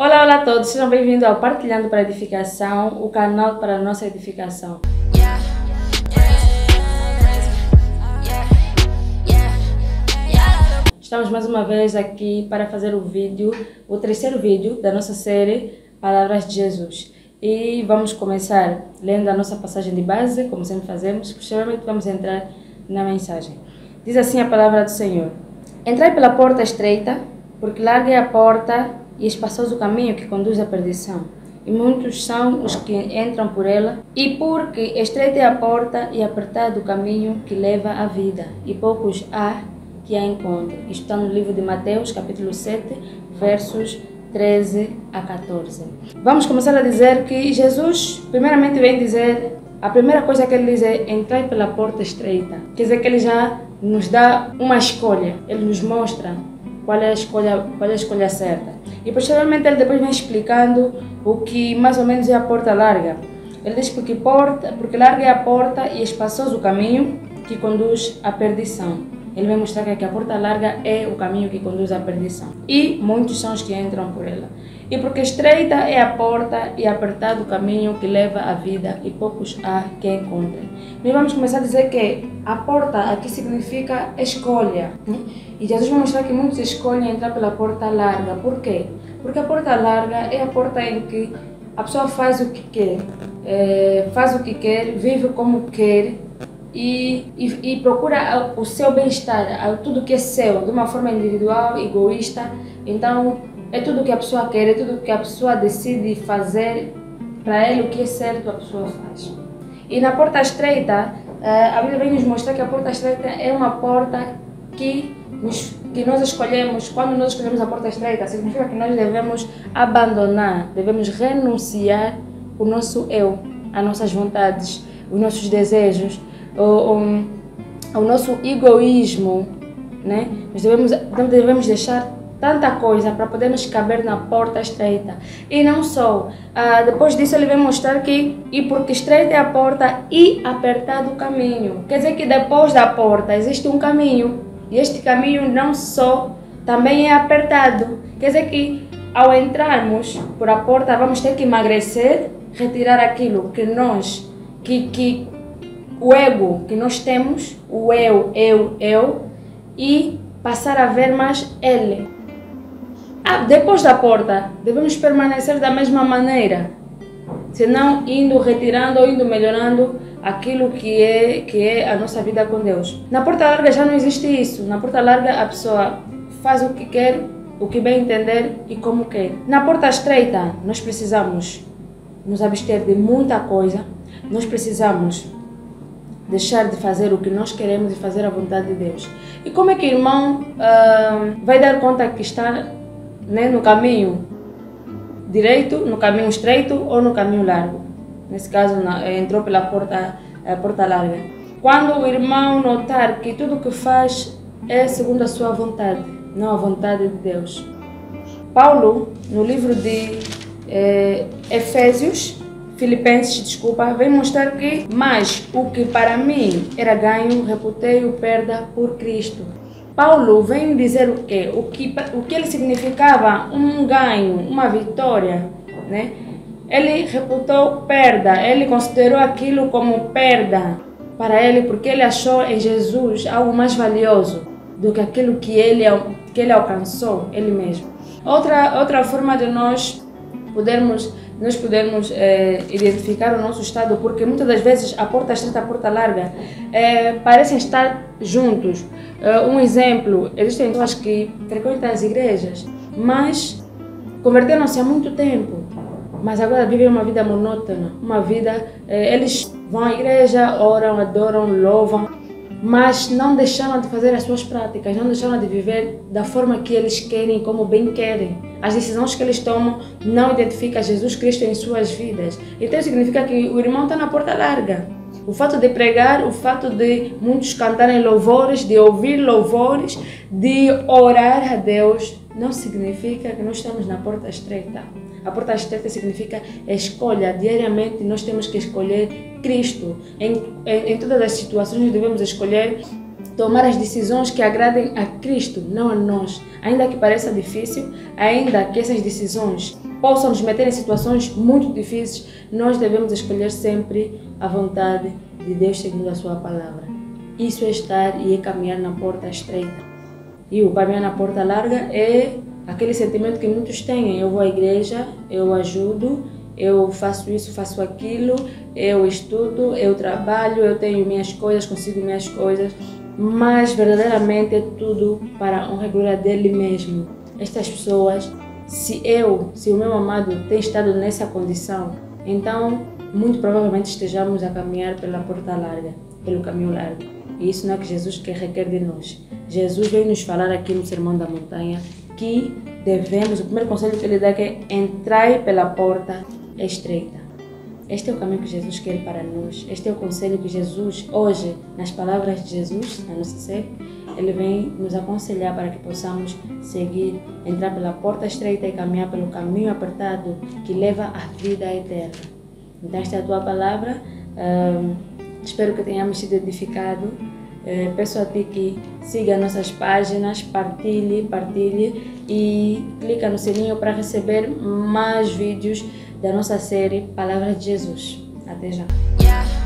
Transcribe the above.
Olá, olá a todos, sejam bem-vindos ao Partilhando para Edificação, o canal para a nossa edificação. Estamos mais uma vez aqui para fazer o vídeo, o terceiro vídeo da nossa série Palavras de Jesus. E vamos começar lendo a nossa passagem de base, como sempre fazemos, posteriormente vamos entrar na mensagem. Diz assim a palavra do Senhor: Entrai pela porta estreita, porque larga é a porta e espaçoso caminho que conduz à perdição. E muitos são os que entram por ela, e porque estreita é a porta e apertado o caminho que leva à vida, e poucos há que a encontrem. Isto está no livro de Mateus, capítulo 7, versos 13 a 14. Vamos começar a dizer que Jesus, primeiramente, vem dizer a primeira coisa que ele diz é entrar pela porta estreita. Quer dizer que ele já nos dá uma escolha, ele nos mostra qual é a escolha, qual é a escolha certa. E posteriormente ele depois vem explicando o que mais ou menos é a porta larga. Ele diz porque porta, porque larga é a porta e espaçoso o caminho que conduz à perdição. Ele vai mostrar que a porta larga é o caminho que conduz à perdição. E muitos são os que entram por ela. E porque estreita é a porta e apertado o caminho que leva à vida, e poucos há que encontrem. Nós vamos começar a dizer que a porta aqui significa escolha. Né? E Jesus vai mostrar que muitos escolhem entrar pela porta larga. Por quê? Porque a porta larga é a porta em que a pessoa faz o que quer, é, faz o que quer, vive como quer, e, e, procura o seu bem-estar, tudo que é seu, de uma forma individual, egoísta. Então, é tudo que a pessoa quer, é tudo que a pessoa decide fazer para ele, o que é certo a pessoa faz. E na porta estreita, eh, a Bíblia vem nos mostrar que a porta estreita é uma porta que, nos, que nós escolhemos. Quando nós escolhemos a porta estreita, significa que nós devemos abandonar, devemos renunciar o nosso eu, as nossas vontades, os nossos desejos, o, o, nosso egoísmo. Né? Nós devemos, devemos deixar tanta coisa para podermos caber na porta estreita. E não só, ah, depois disso ele vem mostrar que, e porque estreita é a porta e apertado o caminho. Quer dizer que depois da porta existe um caminho, e este caminho não só, também é apertado. Quer dizer que ao entrarmos por a porta vamos ter que emagrecer, retirar aquilo que nós, que, que o ego que nós temos, o eu, eu, eu, e passar a ver mais ele. Ah, depois da porta, devemos permanecer da mesma maneira, senão indo retirando ou indo melhorando aquilo que é, que é a nossa vida com Deus. Na porta larga já não existe isso. Na porta larga a pessoa faz o que quer, o que bem entender e como quer. Na porta estreita, nós precisamos nos abster de muita coisa, nós precisamos deixar de fazer o que nós queremos e fazer a vontade de Deus. E como é que o irmão uh, vai dar conta que está né, no caminho direito, no caminho estreito ou no caminho largo. Nesse caso, eh, entrou pela porta, a porta larga. Quando o irmão notar que tudo o que faz é segundo a sua vontade, não a vontade de Deus. Paulo, no livro de eh, Efésios, Filipenses, desculpa, vem mostrar que, mas o que para mim era ganho, reputei-o perda por Cristo. Paulo vem dizer o quê? O que, o que ele significava um ganho, uma vitória, né? Ele reputou perda, ele considerou aquilo como perda para ele porque ele achou em Jesus algo mais valioso do que aquilo que ele, que ele alcançou, ele mesmo. Outra, outra forma de nós podermos nós podermos é, identificar o nosso estado, porque muitas das vezes a porta estreita e a porta larga é, parecem estar juntos. É, um exemplo, existem pessoas que frequentam as igrejas, mas converteram-se há muito tempo, mas agora vivem uma vida monótona, uma vida, eles vão à igreja, oram, adoram, louvam, mas não deixaram de fazer as suas práticas, não deixaram de viver da forma que eles querem, como bem querem. As decisões que eles tomam não identificam Jesus Cristo em suas vidas. Então significa que o irmão está na porta larga. O fato de pregar, o fato de muitos cantarem louvores, de ouvir louvores, de orar a Deus, não significa que nós estamos na porta estreita. A porta estreita significa escolha. Diariamente nós temos que escolher Cristo. Em, em, em todas as situações devemos escolher tomar as decisões que agradem a Cristo, não a nós. Ainda que pareça difícil, ainda que essas decisões possam nos meter em situações muito difíceis, nós devemos escolher sempre a vontade de Deus segundo a sua palavra. Isso é estar e é caminhar na porta estreita. E o caminhar na porta larga é aquele sentimento que muitos têm. Eu vou à igreja, eu ajudo, eu faço isso, faço aquilo, eu estudo, eu trabalho, eu tenho minhas coisas, consigo minhas coisas, mas verdadeiramente é tudo para a honra e glória dele mesmo. Estas pessoas, se eu, se o meu amado tem estado nessa condição, então muito provavelmente estejamos a caminhar pela porta larga, pelo caminho largo. E isso não é que Jesus quer requer de nós. Jesus veio nos falar aqui no Sermão da Montanha que devemos, o primeiro conselho que ele dá é entrai pela porta estreita. Este é o caminho que Jesus quer para nós. Este é o conselho que Jesus, hoje, nas palavras de Jesus, na nossa série, ele vem nos aconselhar para que possamos seguir, entrar pela porta estreita e caminhar pelo caminho apertado que leva à vida eterna. Então, esta é a tua palavra. Um, espero que tenhamos sido edificados. Uh, peço a ti que siga nossas páginas, partilhe, partilhe e clica no sininho para receber mais vídeos da nossa série Palavras de Jesus. Até já. Yeah.